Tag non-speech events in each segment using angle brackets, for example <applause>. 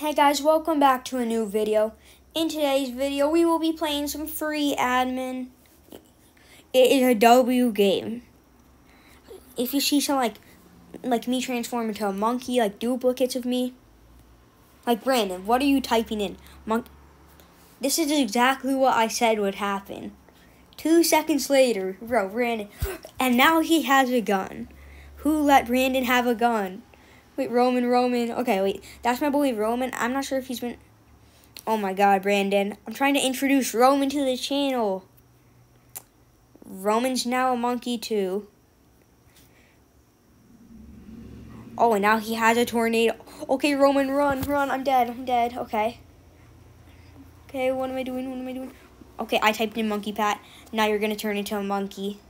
Hey guys, welcome back to a new video. In today's video, we will be playing some free admin. It is a W game. If you see some like, like me transform into a monkey, like duplicates of me, like Brandon, what are you typing in? Monk. This is exactly what I said would happen. Two seconds later, bro, Brandon, and now he has a gun. Who let Brandon have a gun? Wait, Roman, Roman. Okay, wait. That's my boy Roman. I'm not sure if he's been. Oh my god, Brandon. I'm trying to introduce Roman to the channel. Roman's now a monkey too. Oh, and now he has a tornado. Okay, Roman, run, run. I'm dead. I'm dead. Okay. Okay, what am I doing? What am I doing? Okay, I typed in monkey pat. Now you're going to turn into a monkey.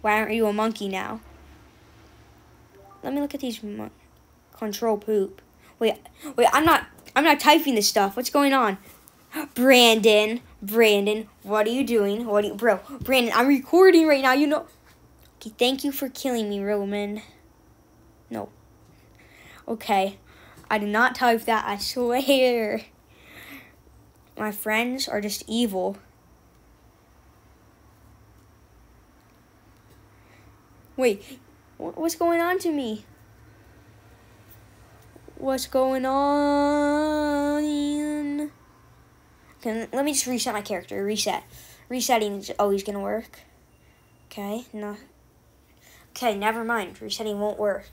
Why aren't you a monkey now? Let me look at these control poop. Wait, wait, I'm not I'm not typing this stuff. What's going on? <gasps> Brandon, Brandon, what are you doing? What are you, bro? Brandon, I'm recording right now. You know. Okay, thank you for killing me, Roman. No. Okay, I did not type that. I swear. My friends are just evil. Wait, What's going on to me? What's going on? Okay, let me just reset my character. Reset. Resetting is always going to work. Okay, no. Okay, never mind. Resetting won't work.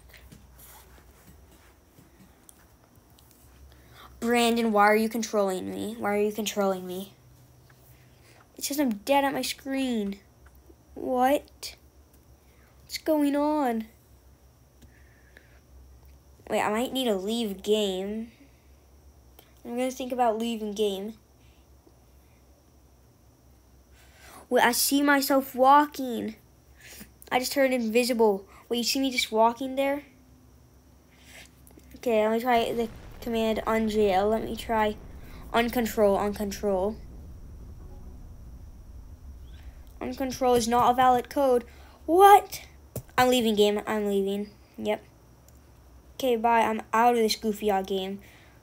Brandon, why are you controlling me? Why are you controlling me? It says I'm dead at my screen. What? What's going on? Wait, I might need to leave game. I'm gonna think about leaving game. Wait, I see myself walking. I just turned invisible. Wait, you see me just walking there? Okay, let me try the command on unjail. Let me try uncontrol, uncontrol. Uncontrol is not a valid code. What? I'm leaving game. I'm leaving. Yep. Okay, bye. I'm out of this goofy odd game.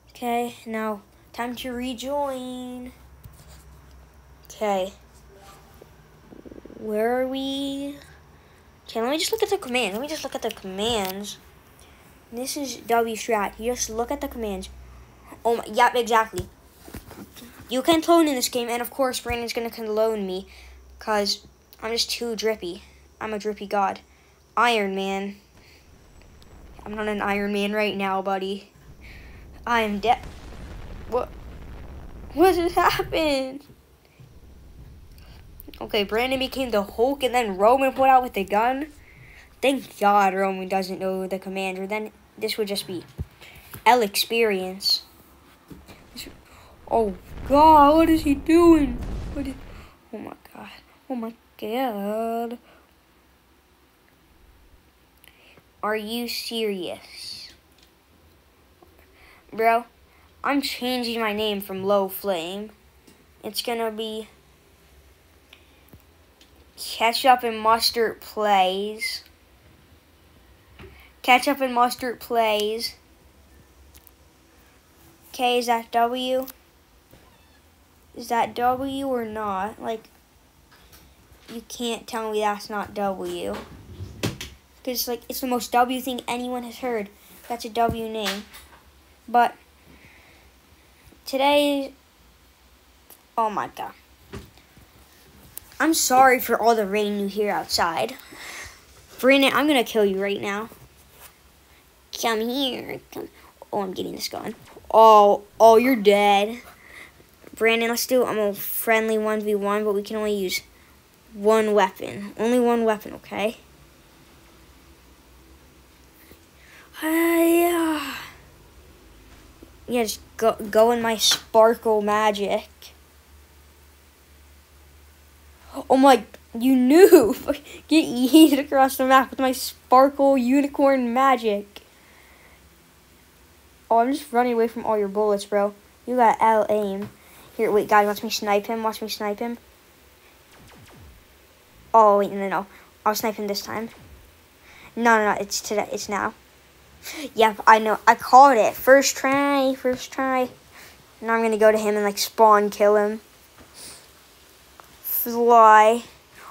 Okay, now time to rejoin. Okay. Where are we? Okay, let me just look at the command. Let me just look at the commands. This is W strat. You just look at the commands. Oh my, yep, exactly. You can clone in this game, and of course, Brandon's gonna clone me, cause I'm just too drippy. I'm a drippy god. Iron Man. I'm not an Iron Man right now, buddy. I am dead. What? What just happened? Okay, Brandon became the Hulk, and then Roman put out with the gun. Thank God Roman doesn't know the commander. Then this would just be L experience. Oh God, what is he doing? What is? Oh my God. Oh my God. Are you serious? Bro, I'm changing my name from Low Flame. It's gonna be Ketchup and Mustard Plays. Ketchup and Mustard Plays. Okay, is that W? Is that W or not? Like, you can't tell me that's not W because like it's the most W thing anyone has heard. That's a W name. But today, oh my god. I'm sorry for all the rain you hear outside. Brandon, I'm gonna kill you right now. Come here. Come. Oh, I'm getting this going. Oh, oh, you're dead. Brandon, let's do I'm a friendly 1v1, but we can only use one weapon. Only one weapon, okay? <sighs> yeah, just go, go in my sparkle magic. Oh my, you knew! <laughs> Get yeeted across the map with my sparkle unicorn magic. Oh, I'm just running away from all your bullets, bro. You got L aim. Here, wait, guys, watch me snipe him. Watch me snipe him. Oh, wait, no, no. I'll snipe him this time. No, no, no, it's today. It's now. Yep, I know. I called it. First try, first try. Now I'm gonna go to him and like spawn kill him. Fly.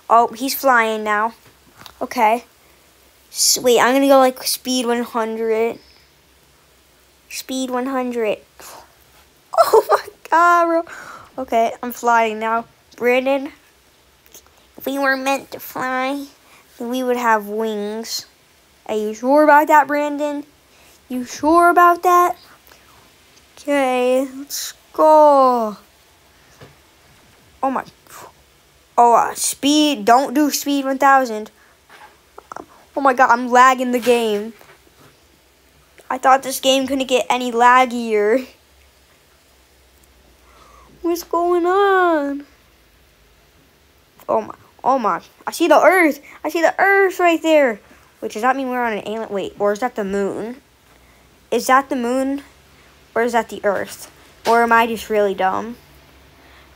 Oh, he's flying now. Okay. Sweet, I'm gonna go like speed 100. Speed 100. <laughs> Oh my god, bro. Okay, I'm flying now. Brandon, if we were meant to fly, we would have wings. Are you sure about that, Brandon? You sure about that? Okay, let's go. Oh my. Oh, uh, speed. Don't do speed 1000. Oh my god, I'm lagging the game. I thought this game couldn't get any laggier. What's going on? Oh my, oh my. I see the earth. I see the earth right there. Wait, does that mean we're on an alien? Wait, or is that the moon? Is that the moon? Or is that the earth? Or am I just really dumb?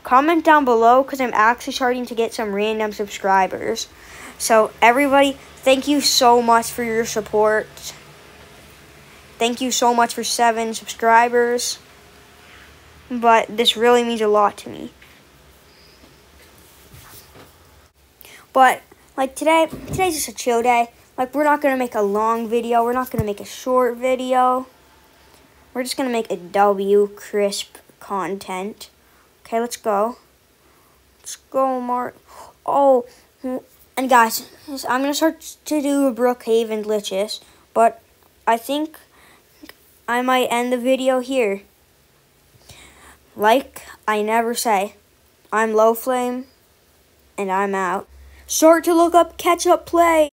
Comment down below because I'm actually starting to get some random subscribers. So everybody, thank you so much for your support. Thank you so much for seven subscribers. But this really means a lot to me. But like today, today's just a chill day. Like we're not gonna make a long video. We're not gonna make a short video. We're just gonna make a W crisp content. Okay, let's go. Let's go, Mark. Oh, and guys, I'm gonna start to do Brookhaven glitches, but I think I might end the video here. Like I never say, I'm Low Flame, and I'm out. Start to look up catch up play.